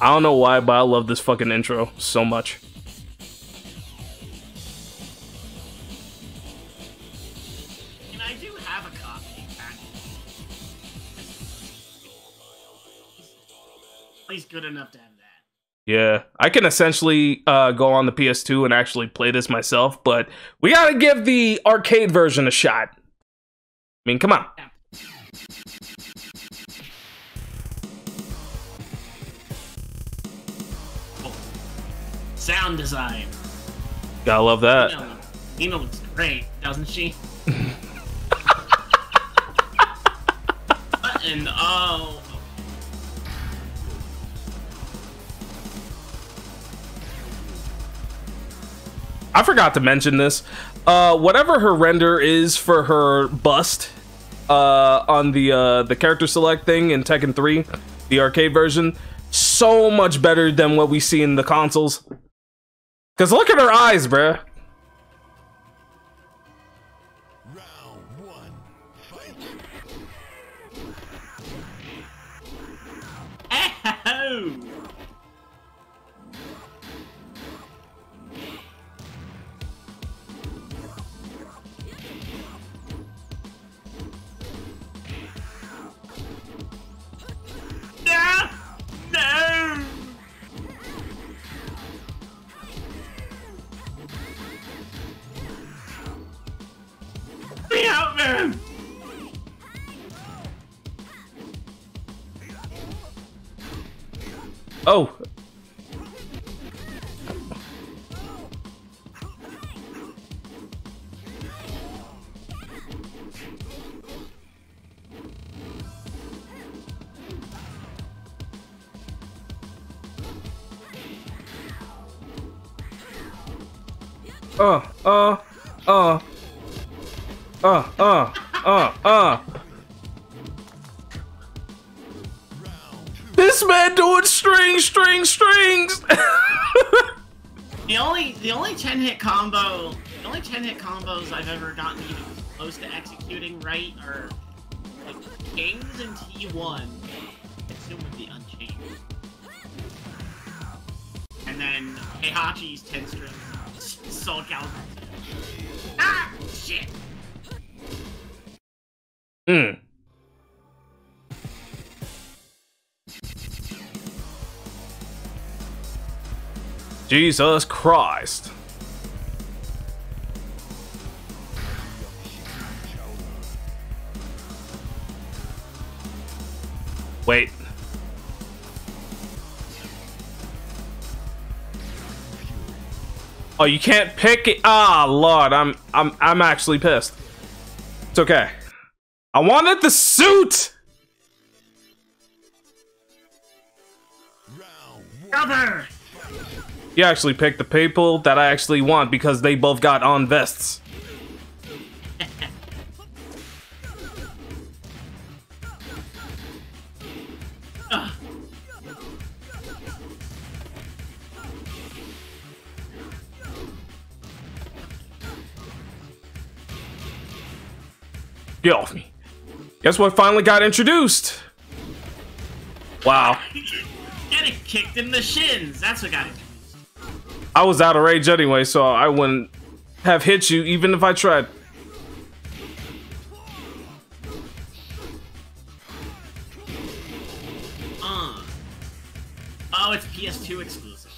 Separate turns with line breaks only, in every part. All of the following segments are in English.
I don't know why, but I love this fucking intro so much.
And I do have a copy. At least good enough to have that.
Yeah, I can essentially uh, go on the PS2 and actually play this myself, but we gotta give the arcade version a shot. I mean, come on.
Sound design.
Gotta love that.
Nina, Nina looks great, doesn't she? and oh,
I forgot to mention this. Uh, whatever her render is for her bust uh, on the uh, the character select thing in Tekken 3, the arcade version, so much better than what we see in the consoles. Cause look at her eyes, bruh. Uh, uh, uh, uh, uh, uh, uh. This man doing string, string, strings.
The only the only ten hit combo the only ten hit combos I've ever gotten even close to executing right are like Kings and T one. Assume would be unchanged. And then Heihachi's ten string Soul Calibur. Shit!
Hmm. Jesus Christ. Wait. Oh, you can't pick it. Ah, Lord, I'm I'm I'm actually pissed. It's okay. I wanted the suit.
Brother!
You actually picked the people that I actually want because they both got on vests. Get off me. Guess what finally got introduced? Wow.
Getting kicked in the shins. That's what got it.
I was out of rage anyway, so I wouldn't have hit you even if I tried.
Uh. Oh, it's PS2 exclusive.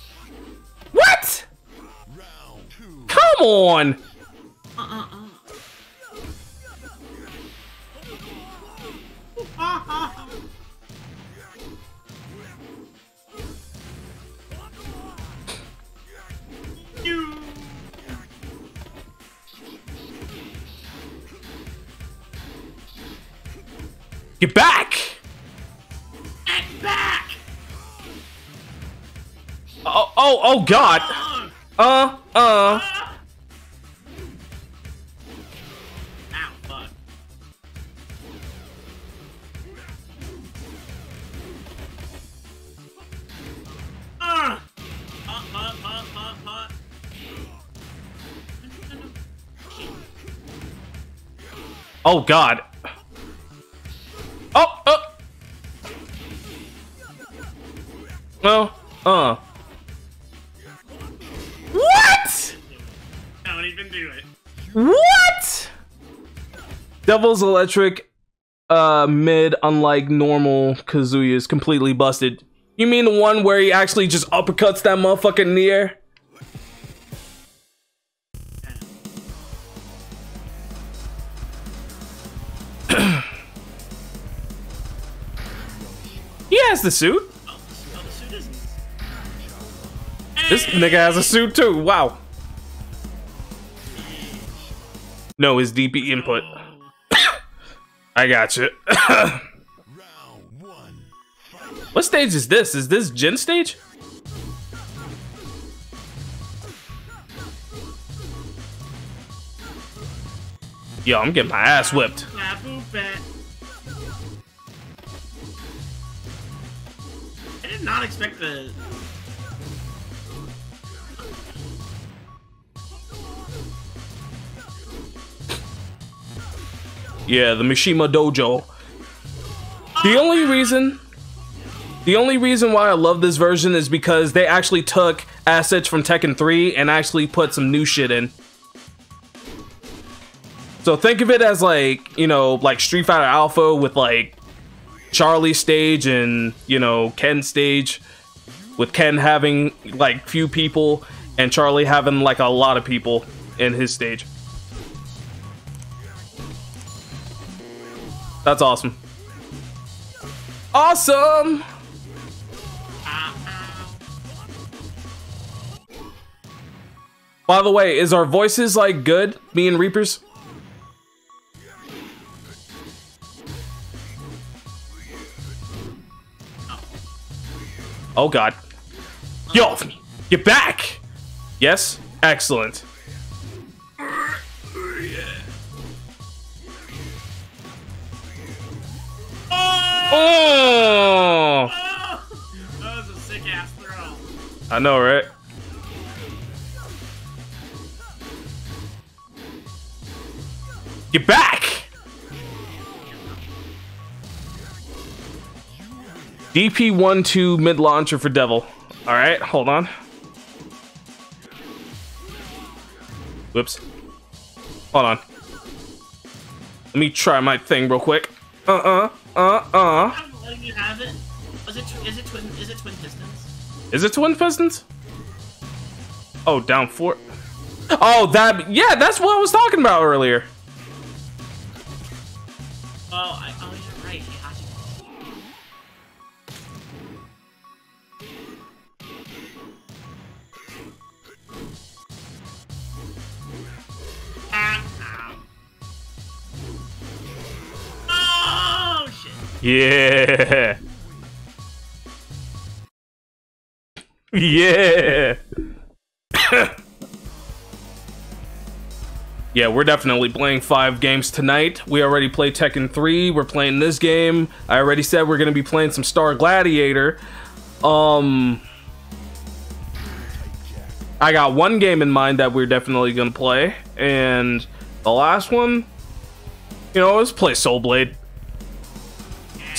What? Come on! Get back!
Get back!
Oh, oh, oh, God!
Uh,
Uh, uh.
uh. Ow, uh.
Oh, God. Devil's Electric uh mid unlike normal Kazuya is completely busted. You mean the one where he actually just uppercuts that motherfucker in the air? he has the suit. This nigga has a suit too. Wow. No, his DP input. I got you. What stage is this? Is this Jin stage? Yo, I'm getting my ass whipped.
I did not expect the.
Yeah, the Mishima Dojo. The only reason the only reason why I love this version is because they actually took assets from Tekken 3 and actually put some new shit in. So think of it as like, you know, like Street Fighter Alpha with like Charlie stage and, you know, Ken stage with Ken having like few people and Charlie having like a lot of people in his stage. That's awesome. Awesome! By the way, is our voices like good, me and Reapers? Oh god. Yo, get back! Yes? Excellent. Oh!
Oh! That was a sick ass throw.
I know, right? Get back! DP12 mid launcher for Devil. Alright, hold on. Whoops. Hold on. Let me try my thing real quick. Uh uh uh, uh.
I'm letting you have it. Was it? Is it twin? Is it twin pistons?
Is it Twin Pistons? Oh, down four. Oh, that. Yeah, that's what I was talking about earlier.
Oh, I,
Yeah. Yeah. yeah, we're definitely playing five games tonight. We already played Tekken 3. We're playing this game. I already said we're going to be playing some Star Gladiator. Um I got one game in mind that we're definitely going to play and the last one you know, let's play Soul Blade.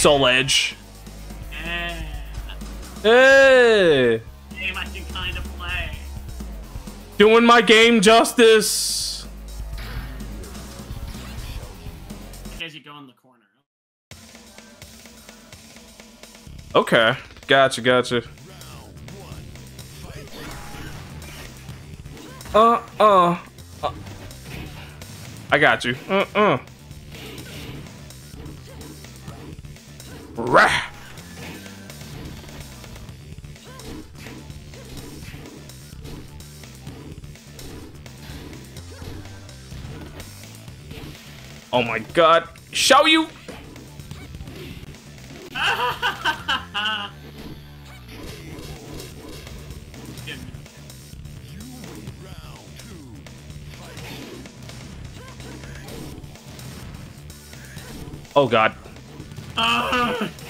Soul Edge.
Yeah.
Hey!
Game I can kind of play.
Doing my game justice.
As you go in the corner.
Okay, gotcha, gotcha. Uh, uh, uh. I got you. Uh, uh. Rah. Oh my god. Show you. Oh god.
Ah!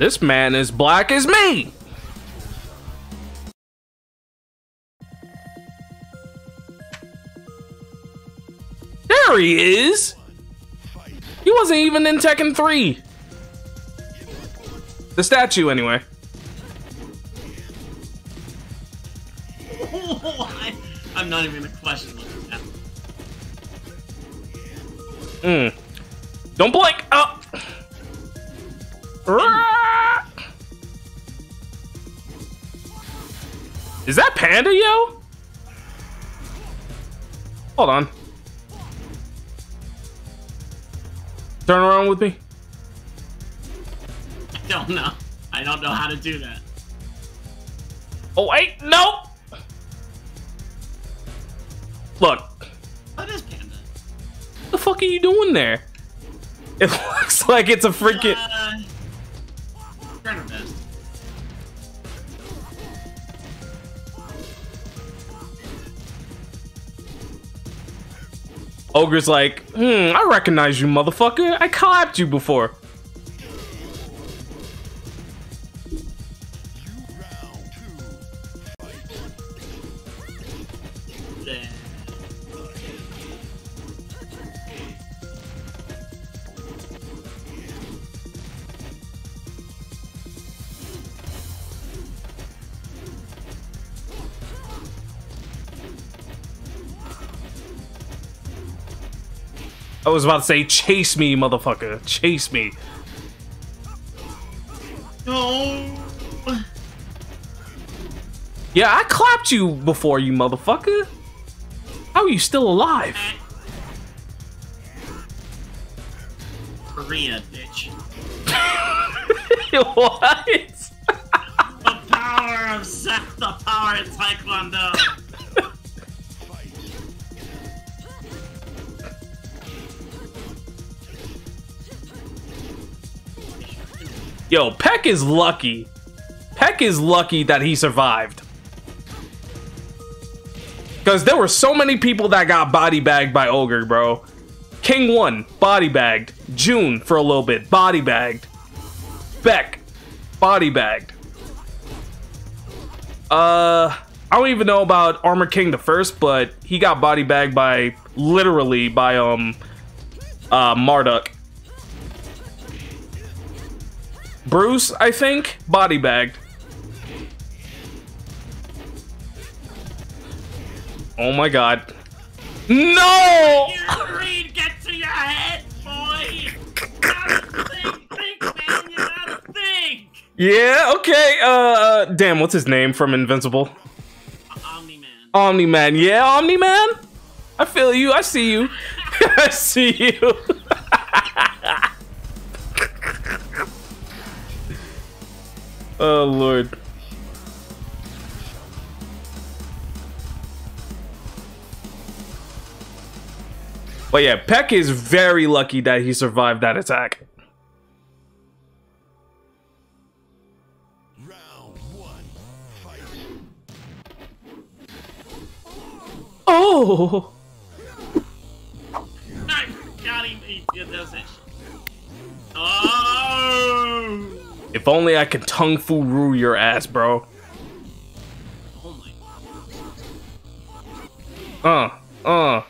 This man is black as me. There he is. He wasn't even in Tekken 3. The statue, anyway.
I'm not even gonna question what just happened.
Mm. Don't blink. Oh. Is that Panda, yo? Hold on. Turn around with me.
I don't know. I don't know how to do that.
Oh, wait, no. Look,
What is Panda?
the fuck are you doing there? It looks like it's a freaking.
Uh,
Ogre's like, hmm, I recognize you, motherfucker. I clapped you before. I was about to say, chase me, motherfucker. Chase me.
No.
Yeah, I clapped you before, you motherfucker. How are you still alive?
Korea, bitch.
what? Yo, Baek is lucky. Baek is lucky that he survived. Because there were so many people that got body bagged by Ogre, bro. King 1, body bagged. Jun, for a little bit, body bagged. Baek, body bagged. Uh, I don't even know about Armor King the first, but he got body bagged by, literally, by, um, uh, Marduk. Bruce, I think, body bagged. Oh my god. No!
Your greed get to your head, boy. Think, think, man. You gotta think.
Yeah, okay. Uh, damn, what's his name from Invincible?
Omni Man.
Omni Man. Yeah, Omni Man. I feel you. I see you. I see you. oh lord. But yeah, Baek is very lucky that he survived that attack.
Round one. Fight.
Oh.
I forgot he, he did those that shit. Oh.
If only I could tung fu rule your ass, bro. Uh, uh.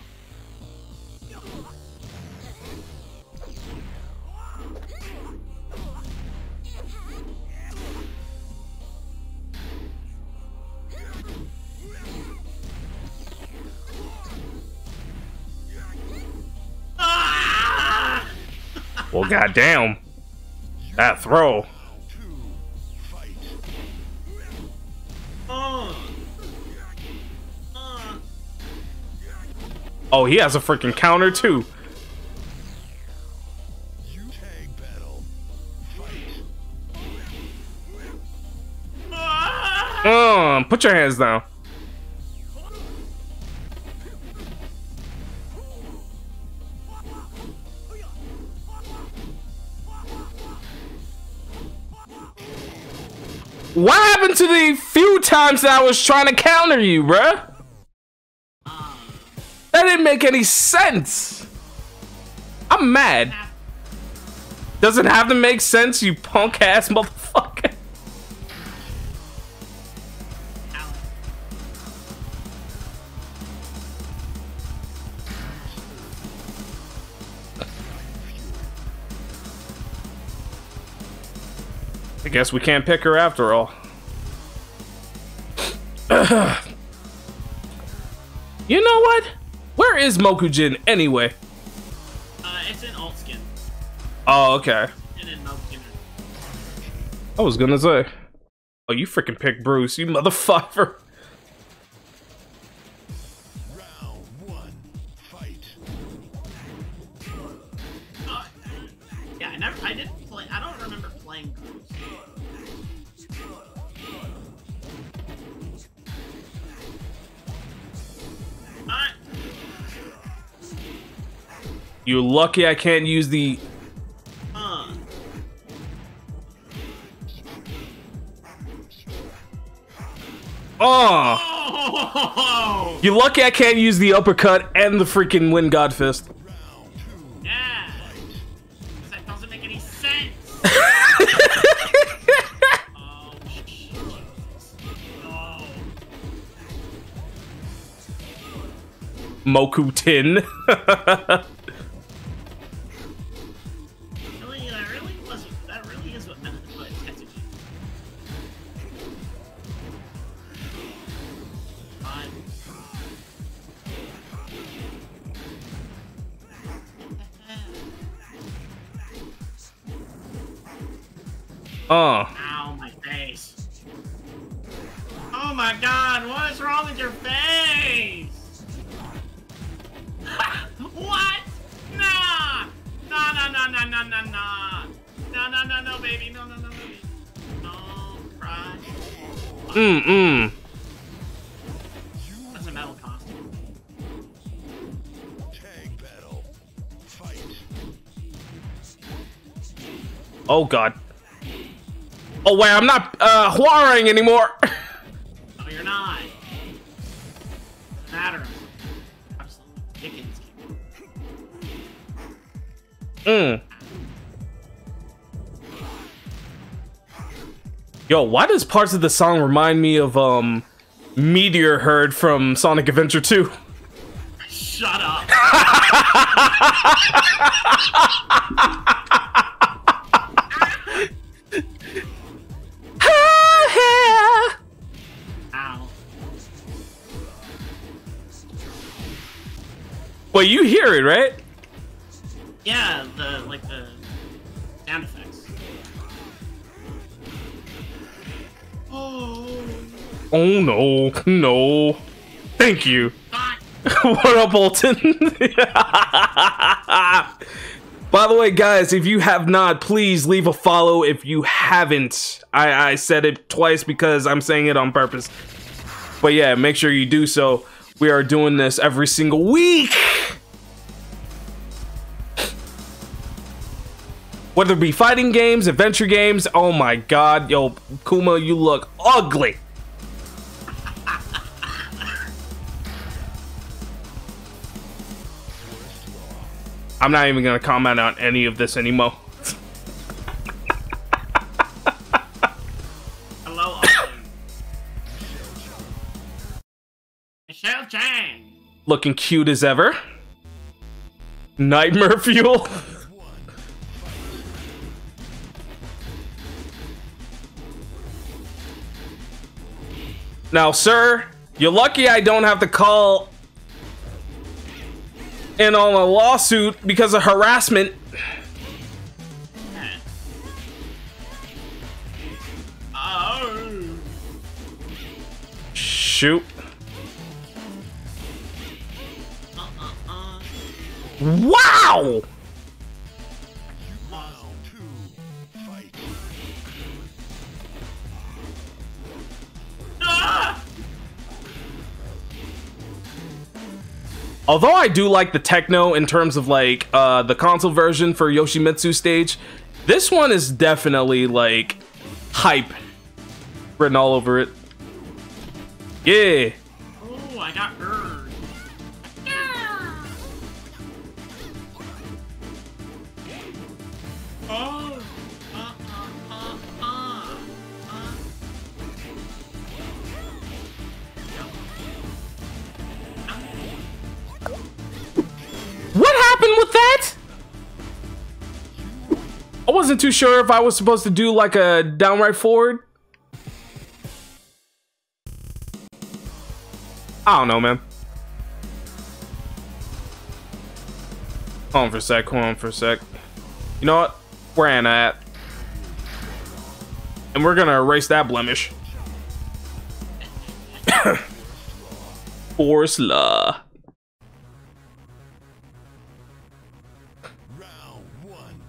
Well, goddamn. That throw.
Oh,
he has a freaking counter too. Um, put your hands down. What happened to the few times that I was trying to counter you, bruh? That didn't make any sense. I'm mad. Doesn't have to make sense, you punk ass motherfucker? I guess we can't pick her after all. you know what? Where is Mokujin anyway?
Uh, it's in alt skin.
Oh, okay.
And in Mokujin.
I was gonna say. Oh, you freaking picked Bruce, you motherfucker. You're lucky I can't use the.
Uh.
Oh!
Oh!
You're lucky I can't use the uppercut and the freaking Wind God Fist.
Yeah. That doesn't make any sense. oh.
Moku Tin. uh.
Ow, my face. Oh my god, what is wrong with your face? what? Nah! Nah, nah, nah, nah, nah, nah, nah. No, no, no, no, baby. No, no, no, baby. No, cry.
Mm mm.
That's a metal costume.
Tag battle. Fight.
Oh god. Oh wait, I'm not uh Hwoarang anymore.
No, you're not. Doesn't matter. Absolutely Dickens.
mm. Yo, why does parts of the song remind me of um Meteor Herd from Sonic Adventure 2?
Shut up.
well, you hear it, right?
Yeah, the like the sound effects. Oh.
Oh no, no. Thank you. What up, Bolton? By the way, guys, if you have not, please leave a follow if you haven't. I, I said it twice because I'm saying it on purpose. But yeah, make sure you do so. We are doing this every single week. Whether it be fighting games, adventure games, oh my god, yo, Kuma, you look ugly. I'm not even gonna comment on any of this anymore. Looking cute as ever. Nightmare fuel. Now, sir, you're lucky I don't have to call in on a lawsuit because of harassment. Shoot. Wow! Although I do like the techno in terms of like uh, the console version for Yoshimitsu stage, this one is definitely like hype written all over it. Yeah.
Oh, I got burned.
Too sure if I was supposed to do like a downright forward. I don't know, man. Hold on for a sec, hold on for a sec. You know what? Where Anna at? And we're gonna erase that blemish. Forest Law.
Round one.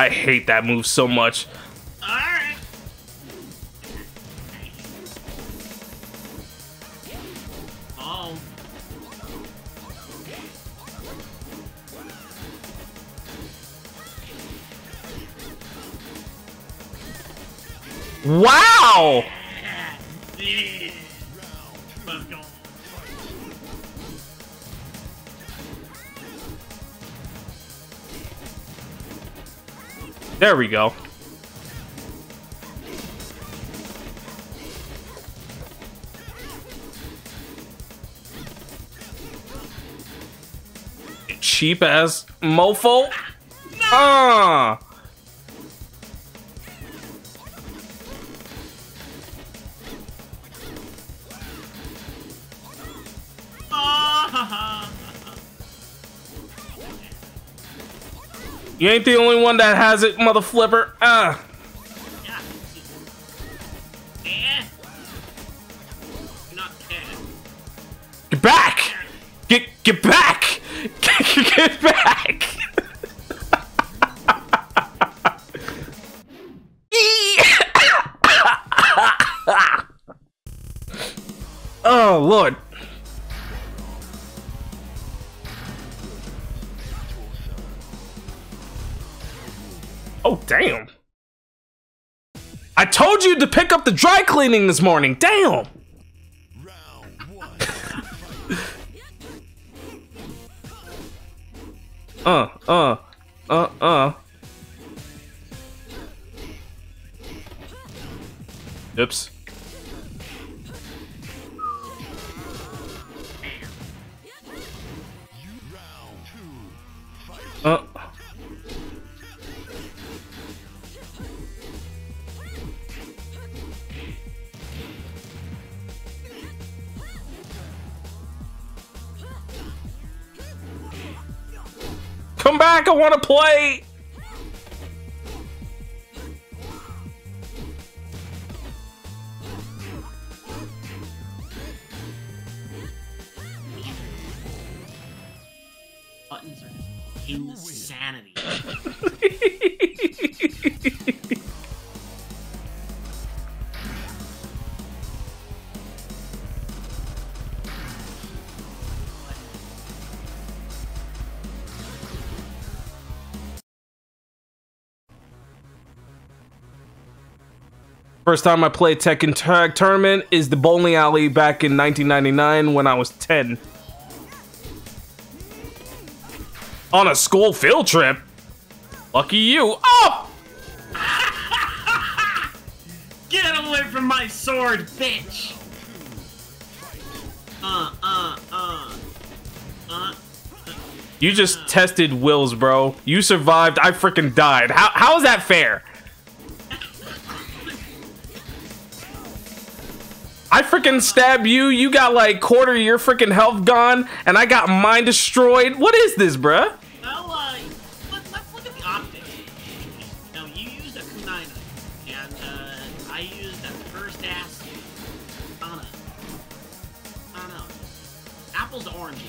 I hate that move so much. There we go. Cheap ass mofo. Ah. You ain't the only one that has it, mother flipper. Ah. Get back! Get get back! Get back! You to pick up the dry cleaning this morning. Damn.
Round one.
uh, uh, uh, uh. Oops.
Round two. Fight.
Uh. Come back, I want to play.
Buttons are just insanity.
First time I played Tekken Tag Tournament is the bowling alley back in 1999 when I was 10. On a school field trip. Lucky you. Oh!
Get away from my sword, bitch! Uh, uh, uh. Uh.
You just tested wills, bro. You survived. I freaking died. How how is that fair? I freaking stab you. You got like quarter of your freaking health gone, and I got mine destroyed. What is this, bruh?
Well, uh, let, let's look at the optics. You used a and, uh, I used a first ass. I don't know. Apples to oranges.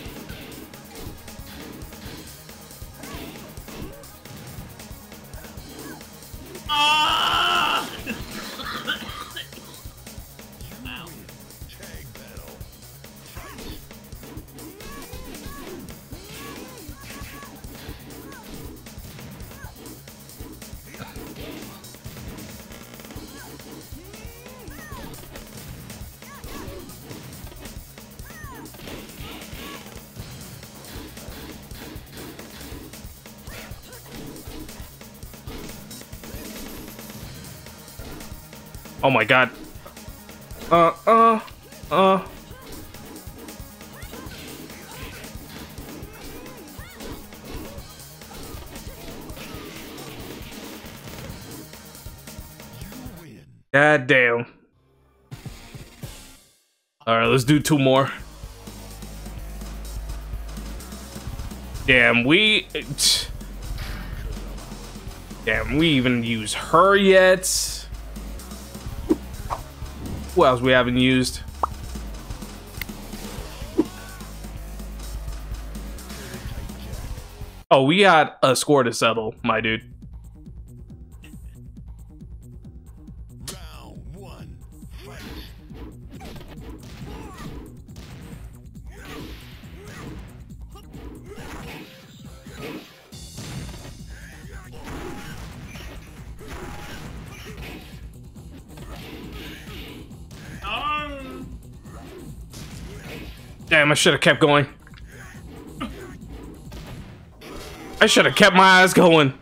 My god. Uh, uh, uh. God damn. Alright, let's do two more. Damn, we... Damn, we even use her yet. Who else we haven't used? Oh, we got a score to settle, my dude. I should have kept going. I should have kept my eyes going.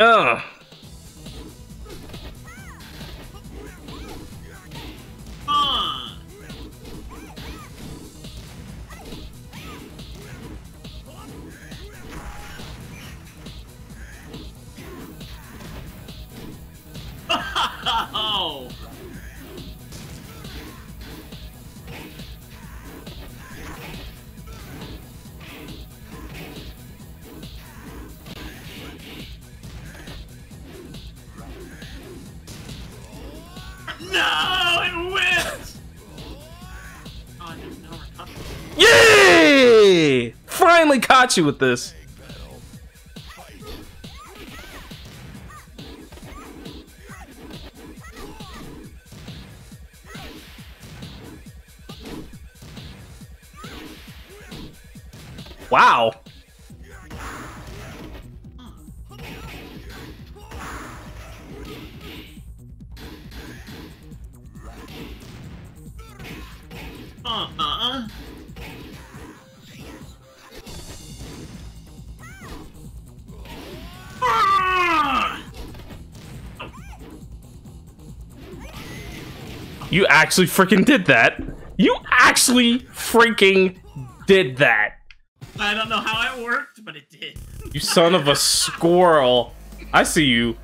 Ugh. Caught you with this. Wow.
Uh-uh. Ah!
You actually freaking did that. You actually freaking did that.
I don't know how it worked, but it did.
You son of a squirrel. I see you.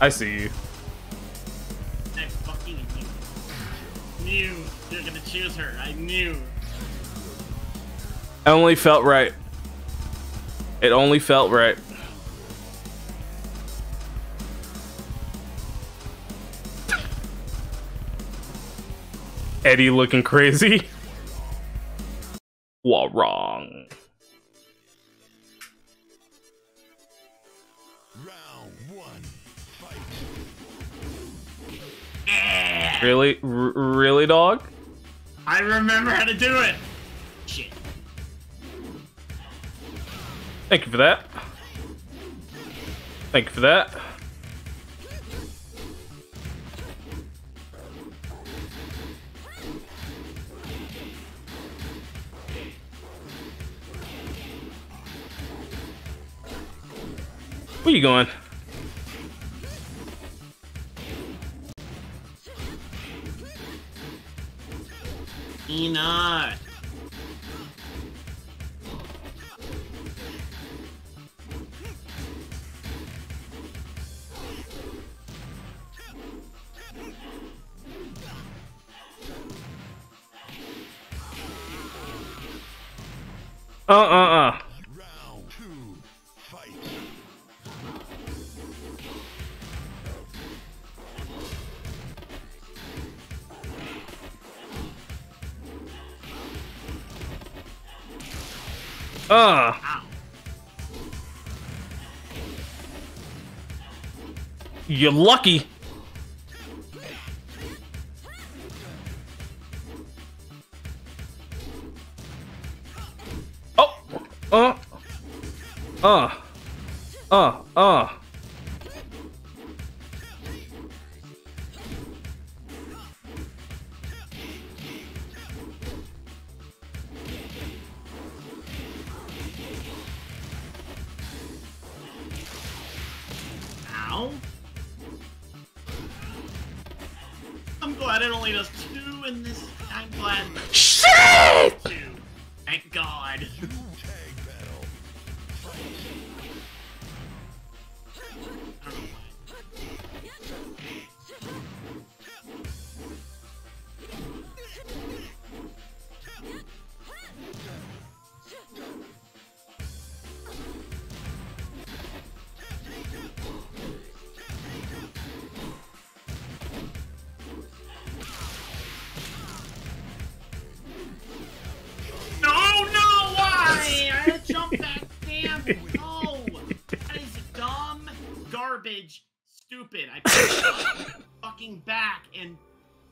I see you.
I fucking knew. Knew you're gonna choose her. I knew.
It only felt right. It only felt right. Eddy looking crazy. What wrong?
Round one. Fight.
Really? R- really, dog?
I remember how to do it. Shit.
Thank you for that. Thank you for that. Where you going?
Enoch.
Uh Uh. You're lucky. Oh. Uh. Uh. Uh. Uh.
Stupid. I fucking Baek and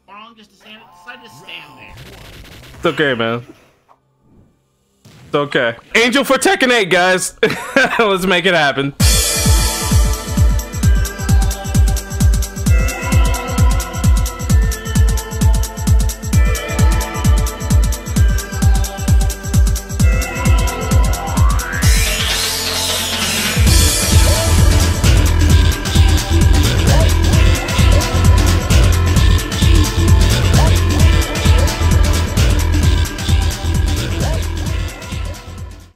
Hwoarang just decided to stand there.
It's okay, man. It's okay. Angel for Tekken 8, guys. Let's make it happen.